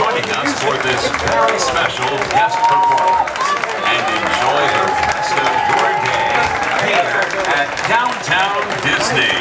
joining us for this very special guest performance. And enjoy the rest of your day here at Downtown Disney.